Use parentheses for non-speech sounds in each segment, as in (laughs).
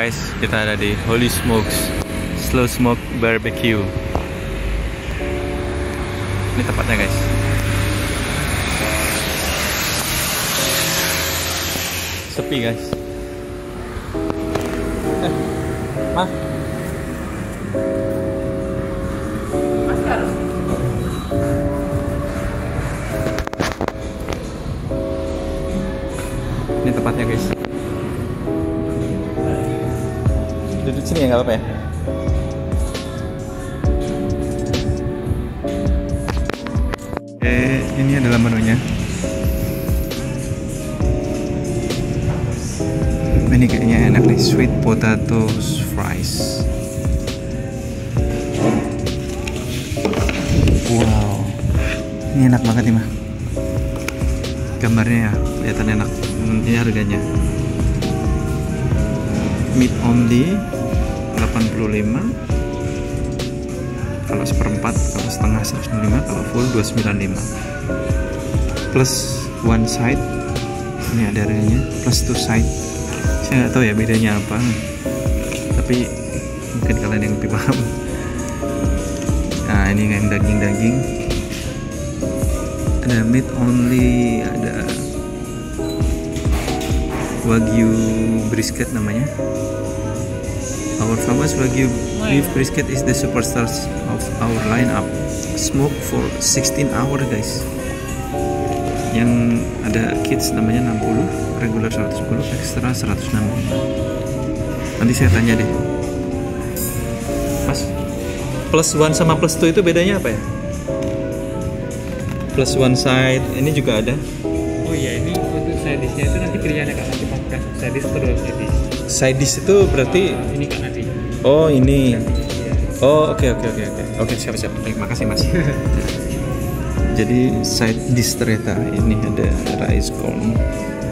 Guys, kita ada di Holy Smokes Slow Smoke Barbecue. Ini tempatnya guys. Sepi guys. Eh, mah. Ini tempatnya guys. Duduk sini ya nggak apa-apa ya. Oke, ini adalah menunya. Ini kayaknya enak nih, sweet potatoes fries. Wow, ini enak banget nih mah. Gambarnya ya, kelihatan enak. Ini harganya. Meat only 85 kalau seperempat kalau setengah 105 kalau full 295 plus one side ini ada harganya. Plus two side. Saya nggak tahu ya bedanya apa. Tapi mungkin kalian yang lebih (laughs) paham. Nah ini yang daging-daging. Ada meat only ada wagyu brisket namanya Our famous Wagyu beef brisket is the superstars of our lineup. Smoke for 16 hour guys. Yang ada kids namanya 60, regular 110, extra 165. Nanti saya tanya deh. Mas, plus one sama plus two itu bedanya apa ya? Plus one side, ini juga ada. Oh iya ini untuk side dishnya itu nanti pilihannya kak nanti pakai side dish terus jadi Side dish itu berarti, Ah, ini kak nanti oh ini. Oh oke oke oke oke oke siap siap baik makasih mas. (laughs) Jadi side dish ternyata ini ada rice corn,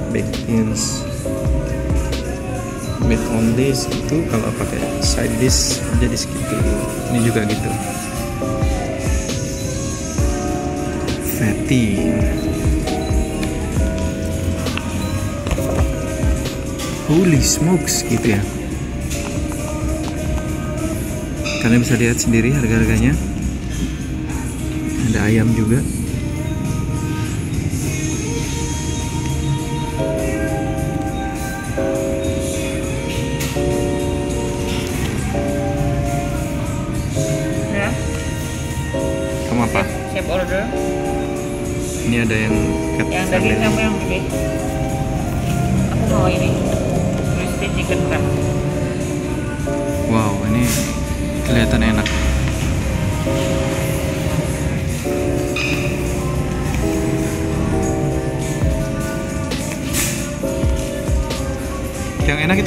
baked beans, meat on this itu kalau pakai side dish jadi segitu. Ini juga gitu. Fatty. Holy smokes gitu ya. Kalian bisa lihat sendiri harga-harganya. Ada ayam juga. Ya, Kamu apa? siap order. Ini ada yang cat Yang family. kamu yang gede.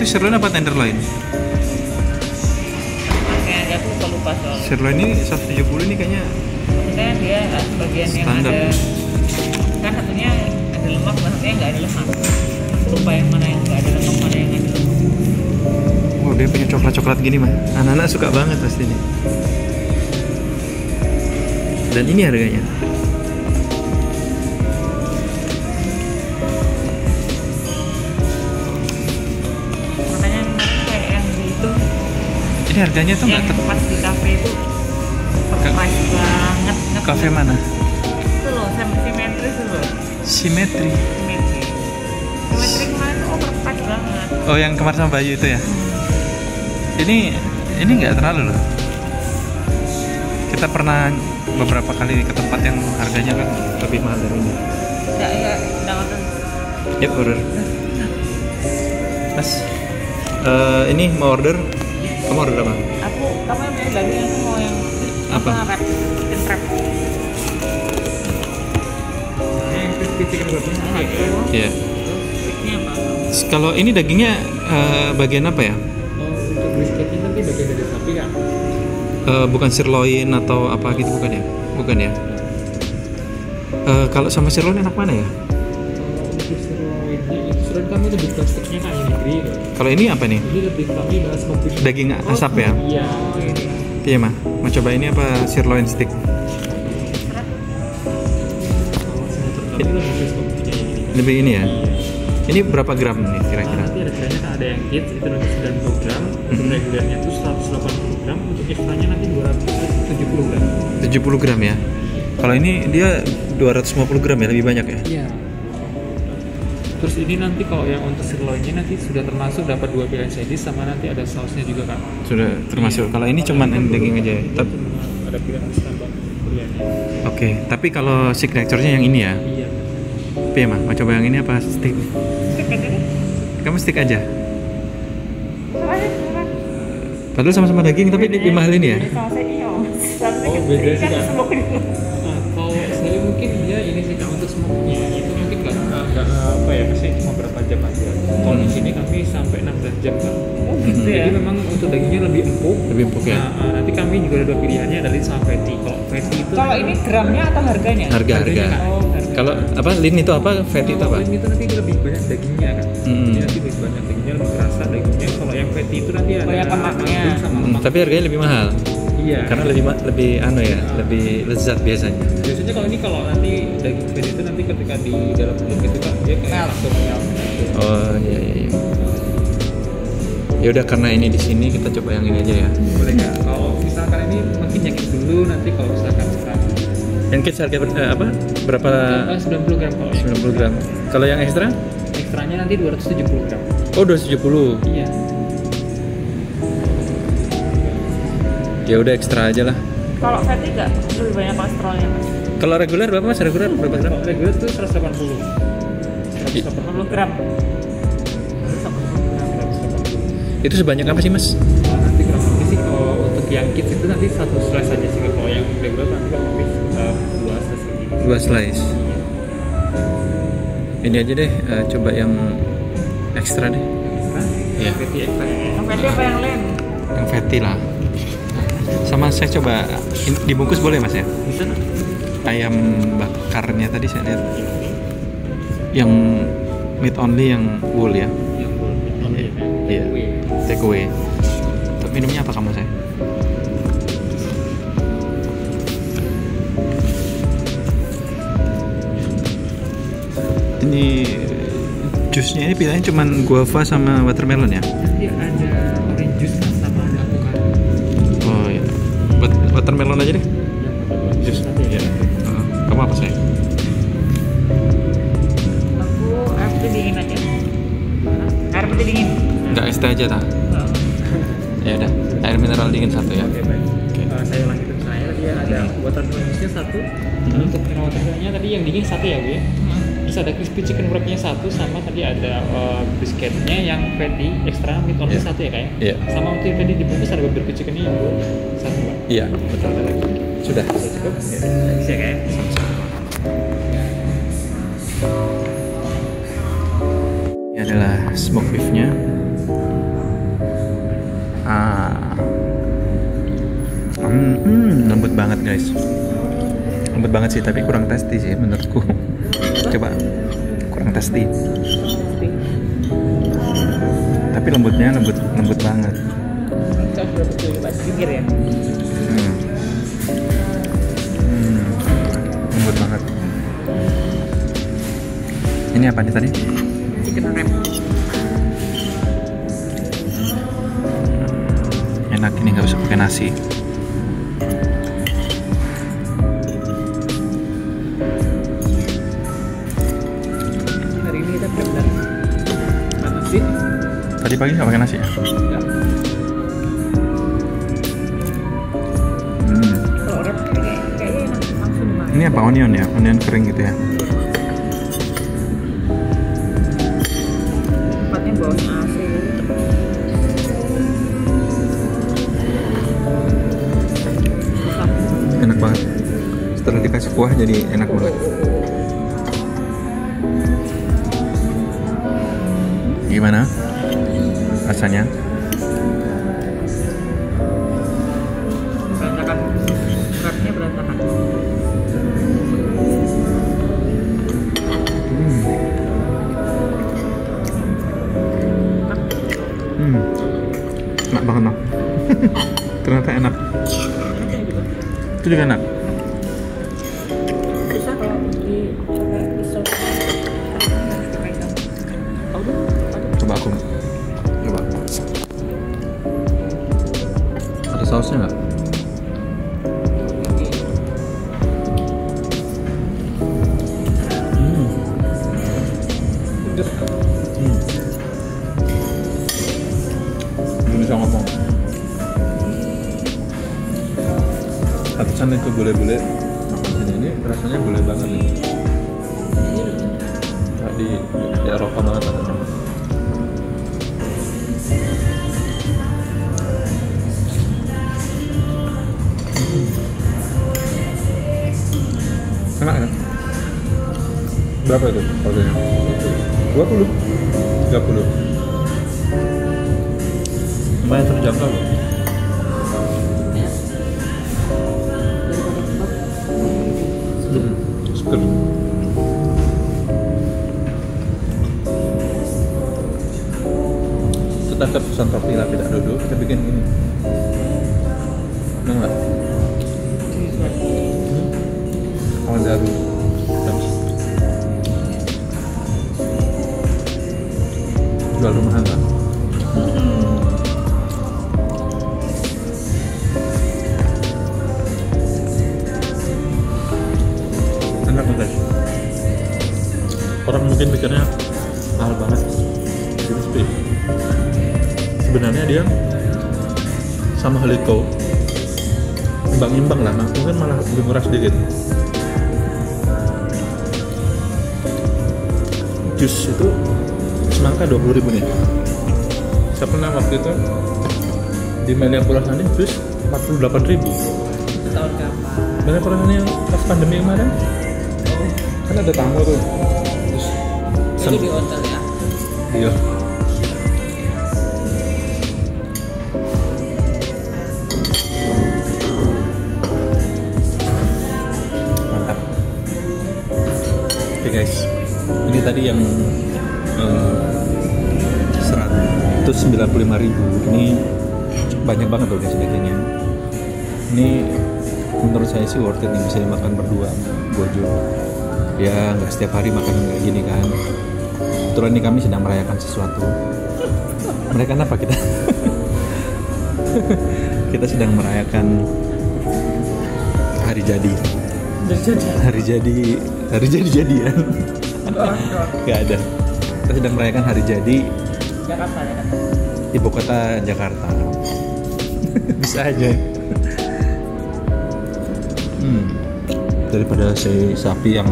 Itu sirloin apa tenderloin? Makanya aku lupa soalnya. Sirloin ini 170 ini kayaknya Maksudnya dia bagian yang Standar. ada kan satunya ada lemak, satunya nggak ada lemak. Aku lupa yang mana yang nggak ada lemak, mana yang ada lemak. Wow, dia punya coklat-coklat gini mah. Anak-anak suka banget pasti ini. Dan ini harganya. Ini harganya tuh nggak ter... pas di kafe itu surprise banget. Nggak Kafe mana? Itu loh, simetris loh. Simetri. Simetri. Simetri kemarin tuh overpriced banget. Oh, yang kemarin sama Bayu itu ya? Ini ini nggak terlalu loh. Kita pernah beberapa kali ke tempat yang harganya kan lebih mahal dari ini. Ya, ya, udah order. (laughs) Mas, eh, ini mau order? Kamu order apa? Aku, kamu yang daging, aku mau yang Apa? wrap, chicken wrap. Yang crispy chicken wrapnya Nah, ya? Iya. Kalau ini dagingnya eh, bagian apa ya? Oh untuk brisketnya nanti bagian dari sapi kak Eh, bukan sirloin atau apa gitu bukan ya? Bukan ya? Eh, kalau sama sirloin enak mana ya? Sirloin kami lebih plastiknya ini grill Kalau ini apa nih? ini lebih kami bahas beef. Daging asap ya? Iya Iya mah. Mau coba ini apa sirloin stick? Lebih ini ya? Ini berapa gram nih kira-kira? nanti ada kiranya kan ada yang kids itu nanti 90 gram, untuk Mhm. regulernya itu 180 gram, untuk extra-nya nanti 270 gram. 70 gram ya. Kalau ini dia 250 gram ya, lebih banyak ya. Iya. Terus ini nanti kalau yang untuk sirloinnya nanti sudah termasuk dapat dua pilihan sedis sama nanti ada sausnya juga kan. Sudah termasuk. Kalau ini cuman daging aja ya. Tap- ada pilihan. Oke, tapi kalau signaturenya yang ini ya. Iya. Tapi ya, Mah, mau coba yang ini apa stick? (laughs) Kamu stick aja. Padahal sama-sama daging tapi lebih mahal ini ya. Oh, beda sih, Kak. Nah, kalau saya mungkin dia ini sih Kak, untuk smoke-nya itu nggak apa ya pasti cuma berapa jam aja. Kalau di sini kami sampai 16 jam kan. gitu ya. Jadi memang untuk dagingnya lebih empuk. Lebih empuk ya. Nah, ah, nanti kami juga ada dua pilihannya dari sama fatty. Kalau fatty itu Kalau ini gramnya atau harganya? Harga harga. Kak. Oh, harga. Kalau apa lin itu apa? Fatty itu apa? Kalau itu nanti lebih banyak dagingnya kan. Hmm. Jadi nanti lebih banyak dagingnya lebih kerasa dagingnya. Kalau yang fatty itu nanti ada Banyak lemaknya. Hmm, tapi harganya lebih mahal. Iya. Karena lebih lebih anu ya, lebih lezat biasanya. biasanya kalau ini kalau nanti daging fatty itu nanti ketika di dalam mulut gitu kan dia kayak Melt. langsung melt. Oh iya iya. iya. Ya udah karena ini di sini kita coba yang ini aja ya. boleh nggak kalau misalkan ini mungkin yakin dulu nanti kalau misalkan sekarang Yang kids harga ber- eh, apa? Berapa? Eh, 90 gram kalau yang 90 gram. Kalau yang ekstra? ekstranya nanti 270 gram Oh 270. iya Ya udah ekstra aja lah. Kalau fatty nggak lebih banyak kolesterolnya mas? Kalau reguler berapa mas? Reguler berapa gram? kalau regular tuh 180 I- 80 gram. 180 gram. 180 Itu sebanyak apa sih mas? Nah, nanti kurang lebih sih kalau untuk yang kids itu nanti satu slice aja sih kalau yang regular nanti kurang lebih dua slice lagi Dua slice. Ini aja deh, eh, coba yang ekstra deh. Ekstra? Iya. Fatty ekstra ya Yang fatty apa yang lain? Yang fatty lah. Sama saya coba dibungkus boleh mas ya? bisa? Ayam bakarnya tadi saya lihat. Yang meat only yang wool ya. yang Iya. Iya. Wih. Take away. Minumnya apa kamu saya? Ini jusnya ini pilihannya cuma guava sama watermelon ya? nanti ada orange juice Watermelon aja deh. jus ya Oh, kamu apa saya? Aku air putih dingin aja. Air putih dingin. Enggak es teh aja tak? Ya udah. Air mineral dingin satu ya. oke baik Oke. Eh, saya lanjutin saya tadi ada watermelon juice-nya satu Hmm. untuk mineral watermelonnya tadi yang dingin satu ya bu ya terus ada crispy chicken wrapnya satu sama tadi ada uh, brisketnya yang fatty ekstra meat only Iya. satu ya kayak Iya. sama untuk yang tadi dibungkus ada barbecue chickennya yang satu Iya, betul. Sudah. sudah cukup ya Ini adalah smoke beefnya. Ah. Hmm, hmm, lembut banget guys. Lembut banget sih, tapi kurang tasty sih menurutku. Coba kurang tasty. Tapi lembutnya lembut lembut banget. Pikir ya. Ini apa nih tadi? Chicken wrap. Enak ini nggak usah pakai nasi. hari ini kita benar-benar sih Tadi pagi nggak pakai nasi ya? Hmm. Ini apa onion ya? Onion kering gitu ya? Setelah dikasih kuah jadi enak banget. Gimana? Rasanya? Berantakan. Wrapnya berantakan. Hmm. Enak banget. (laughs) Ternyata enak. Juga. Itu juga enak coba aku. Coba. Ada sausnya nggak? Hmm. hmm. itu boleh-boleh makan sini ini rasanya boleh banget nih. Nggak di, di Eropa Enak ya? Berapa itu harganya? 20 30 Lumayan terjangkau Lah tidak duduk kita bikin gini Enak nggak? Kawan daru Jual rumahan kan? Enak banget Orang mungkin pikirnya mahal banget Sebenarnya dia sama Heliko imbang-imbang lah, mungkin malah lebih murah sedikit. Jus itu semangka 20 ribu nih. Saya pernah waktu itu di Melia Purasani jus 48 ribu. Itu tahun kapan? Melia Purasani yang pas pandemi kemarin. Oh, kan ada tamu tuh. Terus itu di hotel ya? iya guys. Ini tadi yang eh, 195.000 ribu. Ini banyak banget loh guys dagingnya ini menurut saya sih worth it nih bisa dimakan berdua bojo. Ya nggak setiap hari makan kayak gini kan. Kebetulan ini kami sedang merayakan sesuatu. Merayakan apa kita? (laughs) Kita sedang merayakan hari jadi. Hari jadi hari jadi jadian. Nggak ada. Kita sedang merayakan hari jadi. Jakarta, Jakarta. ibu kota Jakarta. (laughs) Bisa aja. Hmm. daripada si sapi yang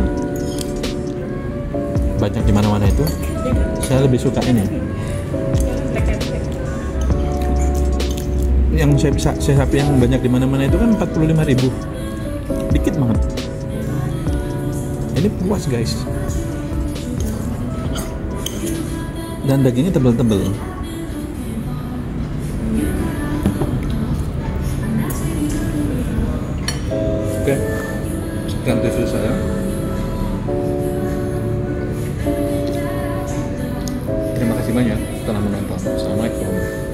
banyak di mana-mana itu saya lebih suka ini. Yang saya bisa saya sapi yang banyak di mana-mana itu kan 45.000 ini puas guys. Dan dagingnya tebel-tebel. Oke. Sekian review saya. Terima kasih banyak telah menonton. Assalamualaikum.